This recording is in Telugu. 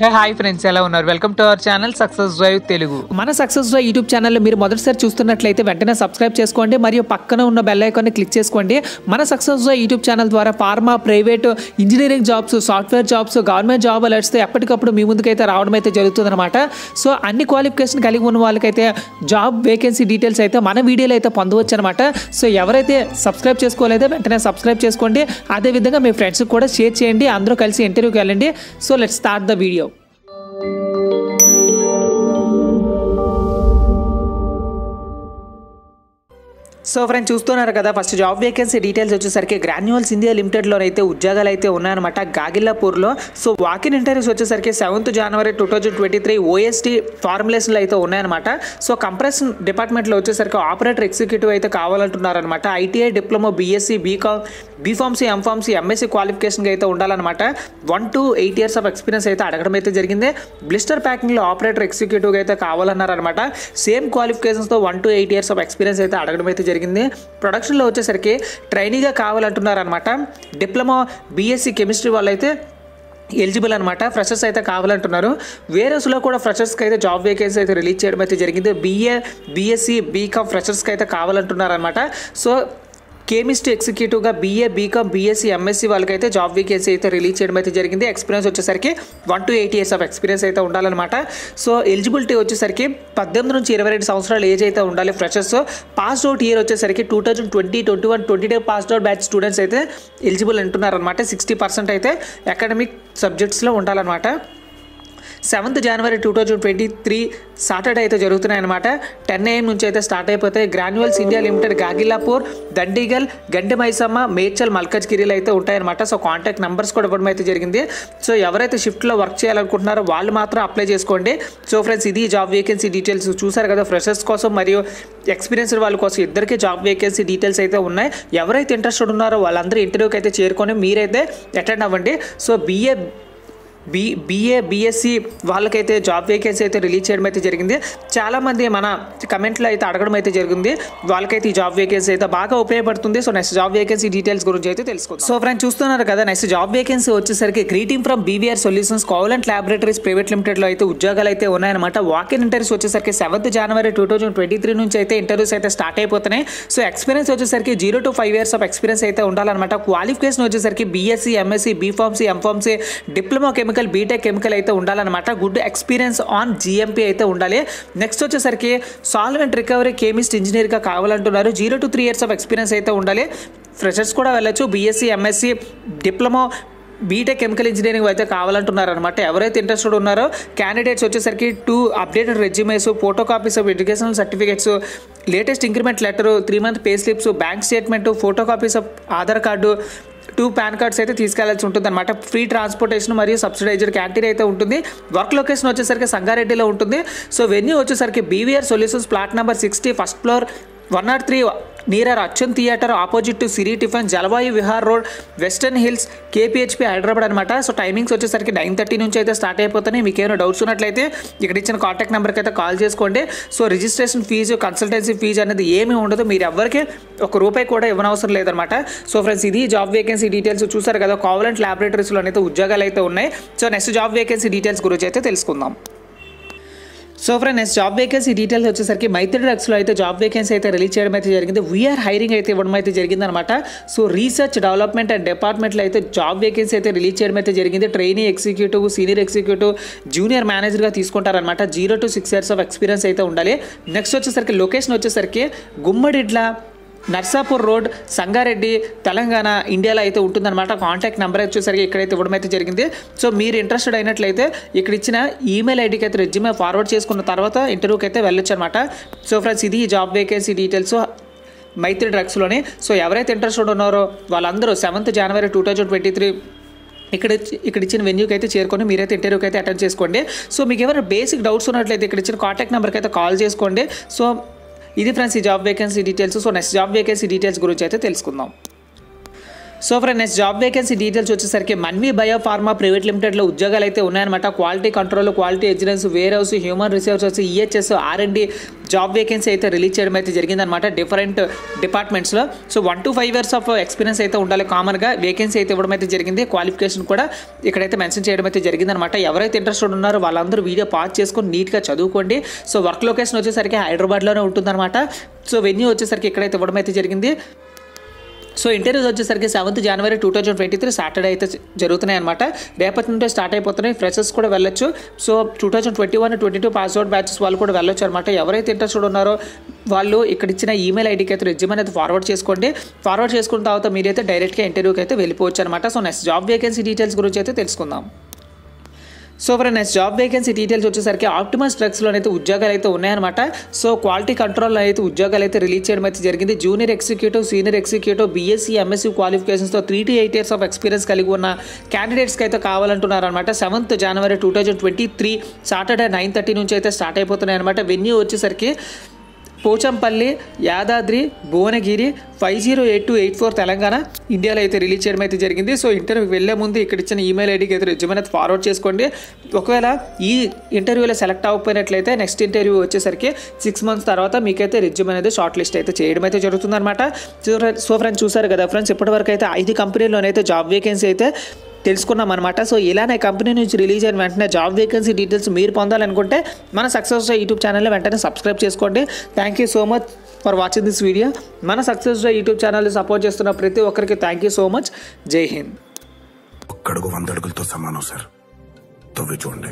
హే హాయ్ ఫ్రెండ్స్ ఎలా ఉన్నారు? Welcome to our channel success drive Telugu. మన సక్సెస్ డ్రైవ్ యూట్యూబ్ ఛానల్లో మీరు మొదటిసారి చూస్తున్నట్లయితే వెంటనే సబ్స్క్రైబ్ చేసుకోండి మరియు పక్కన ఉన్న బెల్ ఐకాన్ని క్లిక్ చేసుకోండి. మన సక్సెస్ డ్రైవ్ యూట్యూబ్ ఛానల్ ద్వారా pharma private engineering jobs software jobs government job అలర్ట్స్తో ఎప్పటికప్పుడు మీ ముందుకైతే రావడం అయితే జరుగుతుందన్నమాట. సో అన్ని క్వాలిఫికేషన్ కలిగి ఉన్న వాళ్ళకైతే జాబ్ వేకెన్సీ డీటెయిల్స్ అయితే మన వీడియోలో అయితే పొందవచ్చు అనమాట సో ఎవరైతే సబ్స్క్రైబ్ చేసుకోలేదో వెంటనే సబ్స్క్రైబ్ చేసుకోండి. అదేవిధంగా మీ ఫ్రెండ్స్కి కూడా షేర్ చేయండి. అందరూ కలిసి ఇంటర్వ్యూకి వెళ్ళండి. So let start the video so friends చూస్తున్నారు కదా ఫస్ట్ జాబ్ వేకెన్సీ డీటెయిల్స్ వచ్చేసరికి గ్రాన్యువల్స్ ఇండియా లిమిటెడ్లో అయితే ఉద్యోగాలు అయితే ఉన్నాయన్నమాట. గాగిల్లాపూర్లో. సో వాకిన్ ఇంటర్వ్యూస్ వచ్చేసరికి seventh January two thousand twenty three OST ఫార్ములేషన్లో అయితే ఉన్నాయన్నమాట. సో కంప్రెషన్ డిపార్ట్మెంట్లో వచ్చేసరికి ఆపరేటర్ ఎగ్జిక్యూటివ్ అయితే కావాలంటున్నారనమాట ITI diploma BSc BCom B pharmacy M pharmacy MSc క్వాలిఫికేషన్గా అయితే ఉండాలన్నమాట. One to eight years of experience అయితే అడగడం అయితే జరిగింది. బ్లిస్టర్ ప్యాకింగ్లో ఆపరేటర్ ఎగ్జిక్యూటివ్గా అయితే కావాలన్నారనమాట same క్వాలిఫికేషన్స్తో one to eight years of experience అయితే అడగడం అయితే జరిగింది. ప్రొడక్షన్లో వచ్చేసరికి ట్రైనీగా కావాలంటున్నారనమాట డిప్లొమా బీఎస్సీ కెమిస్ట్రీ వాళ్ళైతే అయితే ఎలిజిబుల్ అనమాట ఫ్రెషర్స్ అయితే కావాలంటున్నారు. వేరేస్లో కూడా ఫ్రెషర్స్కి అయితే జాబ్ వేకెన్సీ అయితే రిలీజ్ చేయడం అయితే జరిగింది. బీఏ బీఎస్సీ బీకామ్ ఫ్రెషర్స్కి అయితే కావాలంటున్నారు అనమాట సో కెమిస్ట్రీ ఎగ్జిక్యూటివ్గా బీఏ బీకామ్ బీఎస్సీ ఎంఎస్సీ వాళ్ళకైతే జాబ్ వేకెన్సీ అయితే రిలీజ్ చేయడం అయితే జరిగింది. ఎక్స్పీరియన్స్ వచ్చేసరికి one to eight years of experience అయితే ఉండాలన్నమాట. సో ఎలిజిబిలిటీ వచ్చేసరికి పద్దెనిమిది నుంచి ఇరవై రెండు సంవత్సరాల ఏజ్ అయితే ఉండాలి ఫ్రెషర్స్ పాస్ అవుట్ ఇయర్ వచ్చేసరికి two thousand twenty twenty one twenty two pass out batch students అయితే ఎలిజిబుల్ అంటున్నారనమాట సిక్స్టీ పర్సెంట్ అయితే అకాడమిక్ సబ్జెక్ట్స్లో ఉండాలన్నమాట. Seventh January two thousand twenty three Saturday అయితే జరుగుతున్నాయి అనమాట టెన్ ఏఎం నుంచి అయితే స్టార్ట్ అయిపోతాయి. Granules India Limited Gagillapur Dundigal Gandi Maisamma Medchal మల్కజ్గిరిలో అయితే ఉంటాయన్నమాట. సో కాంటాక్ట్ నెంబర్స్ కూడా ఇవ్వడం అయితే జరిగింది. సో ఎవరైతే షిఫ్ట్లో వర్క్ చేయాలనుకుంటున్నారో వాళ్ళు మాత్రం అప్లై చేసుకోండి. సో ఫ్రెండ్స్ ఇది జాబ్ వేకెన్సీ డీటెయిల్స్ చూసారు కదా ఫ్రెషర్స్ కోసం మరియు ఎక్స్పీరియన్స్డ్ వాళ్ళ కోసం ఇద్దరికి జాబ్ వేకెన్సీ డీటెయిల్స్ అయితే ఉన్నాయి. ఎవరైతే ఇంట్రెస్టెడ్ ఉన్నారో వాళ్ళందరూ ఇంటర్వ్యూకి అయితే చేరుకొని మీరైతే అటెండ్ అవ్వండి. So BA B BA BSc వాళ్ళకైతే జాబ్ వేకెన్సీ అయితే రిలీజ్ చేయడం అయితే జరిగింది. చాలామంది మన కమెంట్లో అయితే అడగడం అయితే జరిగింది. వాళ్ళకైతే ఈ జాబ్ వేకెన్సీ అయితే బాగా ఉపయోగపడుతుంది. So next job vacancy details గురించి అయితే తెలుసుకోవచ్చు సో ఫ్రెండ్స్ చూస్తున్నారు కదా నెక్స్ట్ జాబ్ వేకెన్సీ వచ్చేసరికి greeting from BVR solutions Covalent laboratories private లిమిటెడ్లో అయితే ఉద్యోగాలు అయితే ఉన్నాయన్నమాట. వాకిన్ ఇంటర్వ్యూస్ వచ్చేసరికి seventh January two thousand twenty three నుంచి అయితే ఇంటర్వ్యూస్ అయితే స్టార్ట్ అయిపోతున్నాయి. సో ఎక్స్పీరియన్స్ వచ్చేసరికి zero to five years of experience అయితే ఉండాలన్నమాట. క్వాలిఫికేషన్ వచ్చేసరికి BSc MSc B pharmacy M pharmacy diploma chemical BTech chemical అయితే ఉండాలన్నమాట. గుడ్ ఎక్స్పీరియన్స్ ఆన్ జిఎంపీ అయితే ఉండాలి. నెక్స్ట్ వచ్చేసరికి సాల్వెంట్ రికవరీ కెమిస్ట్ ఇంజనీర్గా కావాలంటున్నారు. Zero to three years of experience అయితే ఉండాలి. ఫ్రెషర్స్ కూడా వెళ్ళొచ్చు. BSc MSc diploma BTech chemical engineering అయితే కావాలంటున్నారు అనమాట ఎవరైతే ఇంట్రెస్టెడ్ ఉన్నారో క్యాండిడేట్స్ వచ్చేసరికి two updated resumes photo copies of educational certificates latest increment letter three month pay slips bank statement photo copies of Aadhaar card two PAN cards అయితే తీసుకెళ్ళాల్సి ఉంటుంది అనమాట ఫ్రీ ట్రాన్స్పోర్టేషన్ మరియు సబ్సిడైజ్డ్ క్యాంటీన్ అయితే ఉంటుంది. వర్క్ లొకేషన్ వచ్చేసరికి సంగారెడ్డిలో ఉంటుంది. సో వెన్యూ వచ్చేసరికి BVR solutions plot number sixty first floor one not three near Achchan theatre opposite to Siri tiffin Jalavayu Vihar road western hills KPHB Hyderabad అనమాట సో టైమింగ్స్ వచ్చేసరికి నైన్ థర్టీ నుంచి అయితే స్టార్ట్ అయిపోతున్నాయి. మీకు ఏమైనా డౌట్స్ ఉన్నట్లయితే ఇక్కడ ఇచ్చిన కాంటాక్ట్ నెంబర్కి అయితే కాల్ చేసుకోండి. So registration fee consultancy fee అనేది ఏమీ ఉండదు. మీరు ఎవరికి ఒక రూపాయి కూడా ఇవ్వనవసరం లేదనమాట సో ఫ్రెండ్స్ ఇది జాబ్ వేకెన్సీ డీటెయిల్స్ చూసారు కదా కావలెంట్ ల్యాబొరేటరీస్లో అయితే ఉద్యోగాలు అయితే ఉన్నాయి. So next job vacancy details గురించి అయితే తెలుసుకుందాం. So friend next job vacancy details వచ్చేసరికి మైత్రి డ్రగ్స్లో అయితే జాబ్ వేకెన్సీ అయితే రిలీజ్ చేయడం అయితే జరిగింది. వీఆర్ హైరింగ్ అయితే ఇవ్వడం అయితే జరిగిందనమాట సో రీసెర్చ్ డెవలప్మెంట్ అండ్ డిపార్ట్మెంట్లో అయితే జాబ్ వేకెన్సీ అయితే రిలీజ్ చేయడం అయితే జరిగింది. Trainee executive senior executive junior మేనేజర్గా తీసుకుంటారనమాట zero to six years of experience అయితే ఉండాలి. నెక్స్ట్ వచ్చేసరికి లొకేషన్ వచ్చేసరికి గుమ్మడిడ్ల నర్సాపూర్ రోడ్ సంగారెడ్డి తెలంగాణ ఇండియాలో అయితే ఉంటుందన్నమాట. కాంటాక్ట్ నెంబర్ వచ్చేసరికి ఇక్కడైతే ఇవ్వడం అయితే జరిగింది. సో మీరు ఇంట్రెస్టెడ్ అయినట్లయితే ఇక్కడ ఇచ్చిన ఈమెయిల్ ఐడికి అయితే రెజ్యూమే ఫార్వర్డ్ చేసుకున్న తర్వాత ఇంటర్వ్యూకి అయితే వెళ్ళొచ్చు అనమాట సో ఫ్రెండ్స్ ఇది జాబ్ వేకెన్సీ డీటెయిల్స్ మైత్రి డ్రగ్స్లోనే సో ఎవరైతే ఇంట్రెస్టెడ్ ఉన్నారో వాళ్ళందరూ seventh January two thousand twenty three ఇక్కడ ఇక్కడ ఇచ్చిన వెన్యూకి అయితే చేరుకొని మీరైతే ఇంటర్వ్యూకి అయితే అటెండ్ చేసుకోండి. సో మీకు ఏమైనా బేసిక్ డౌట్స్ ఉన్నట్లయితే ఇక్కడ ఇచ్చిన కాంటాక్ట్ నెంబర్కి అయితే కాల్ చేసుకోండి. సో ఇది ఫ్రెండ్స్ ఈ job vacancy details so next job vacancy details గురించి అయితే తెలుసుకుందాం. So friend next job vacancy details వచ్చేసరికి మన్వి బయో ఫార్మా ప్రైవేట్ లిమిటెడ్లో ఉద్యోగాలు అయితే ఉన్నాయన్నమాట. Quality control quality excellence warehouse human resources EHS RMD job vacancy అయితే రిలీజ్ చేయడం అయితే జరిగిందనమాట different డిపార్ట్మెంట్స్లో. So one to five years of experience అయితే ఉండాలి కామన్గా. వేకెన్సీ అయితే ఇవ్వడం అయితే జరిగింది. క్వాలిఫికేషన్ కూడా ఇక్కడైతే మెన్షన్ చేయడం అయితే జరిగిందనమాట ఎవరైతే ఇంట్రెస్టెడ్ ఉన్నారో వాళ్ళందరూ వీడియో పాస్ చేసుకొని నీట్గా చదువుకోండి. సో వర్క్ లొకేషన్ వచ్చేసరికి హైదరాబాద్లోనే ఉంటుందన్నమాట. సో వెన్యూ వచ్చేసరికి ఇక్కడైతే ఇవ్వడం అయితే జరిగింది. సో ఇంటర్వ్యూస్ వచ్చేసరికి seventh January two thousand twenty three Saturday అయితే జరుగుతున్నాయి అనమాట రేపటి నుండే స్టార్ట్ అయిపోతున్నాయి. ఫ్రెషర్స్ కూడా వెళ్ళొచ్చు. So two thousand twenty one twenty two pass out batches వాళ్ళు కూడా వెళ్ళొచ్చు అనమాట ఎవరైతే ఇంట్రెస్టెడ్ ఉన్నారో వాళ్ళు ఇక్కడ ఇచ్చిన ఈమెయిల్ ఐడికి అయితే రెజ్యూమ్ అనేది ఫార్వర్డ్ చేసుకోండి. ఫార్వర్డ్ చేసుకున్న తర్వాత మీరైతే డైరెక్ట్గా ఇంటర్వ్యూకి అయితే వెళ్ళిపోవచ్చు అనమాట so next job vacancy details గురించి అయితే తెలుసుకుందాం. So for next job vacancy details వచ్చేసరికి ఆప్టిమస్ డ్రగ్స్లో అయితే ఉద్యోగాలు అయితే ఉన్నాయన్నమాట. సో క్వాలిటీ కంట్రోల్లో అయితే ఉద్యోగాలు అయితే రిలీజ్ చేయడం అయితే జరిగింది. Junior executive senior executive BSc MSc క్వాలిఫికేషన్స్తో three to eight years of experience కలిగి ఉన్న క్యాండిడేట్స్కి అయితే కావాలంటున్నారు అనమాట seventh January two thousand twenty three Saturday nine thirty నుంచి అయితే స్టార్ట్ అయిపోతున్నాయి అనమాట వెన్యూ వచ్చేసరికి Pochampalli Yadadri Bhuvanagiri five zero eight two eight four Telangana ఇండియాలో అయితే రిలీజ్ చేయడం అయితే జరిగింది. సో ఇంటర్వ్యూకి వెళ్ళే ముందు ఇక్కడ ఇచ్చిన ఈమెయిల్ ఐడికి అయితే రెజ్యూమ్ అనేది ఫార్వర్డ్ చేసుకోండి. ఒకవేళ ఈ ఇంటర్వ్యూలో సెలెక్ట్ అవ్వకపోయినట్లయితే నెక్స్ట్ ఇంటర్వ్యూ వచ్చేసరికి సిక్స్ మంత్స్ తర్వాత మీకైతే రెజ్యూమ్ అనేది షార్ట్ లిస్ట్ అయితే చేయడం అయితే జరుగుతుందన్నమాట. సో ఫ్రెండ్స్ చూసారు కదా ఫ్రెండ్స్ ఇప్పటివరకు అయితే ఐదు కంపెనీల్లోనైతే జాబ్ వేకెన్సీ అయితే తెలుసుకున్నాం అనమాట సో ఇలానే కంపెనీ నుంచి రిలీజ్ అయిన వెంటనే జాబ్ వేకెన్సీ డీటెయిల్స్ మీరు పొందాలనుకుంటే మన సక్సెస్ యూట్యూబ్ ఛానల్ని వెంటనే సబ్స్క్రైబ్ చేసుకోండి. Thank you so much for watching this video మన సక్సెస్ యూట్యూబ్ ఛానల్ని సపోర్ట్ చేస్తున్న ప్రతి ఒక్కరికి థ్యాంక్ యూ సో మచ్ జై హింద్ ఒక్కడుగు వంద అడుగులతో సమానం సార్ తవ్వి చూడండి.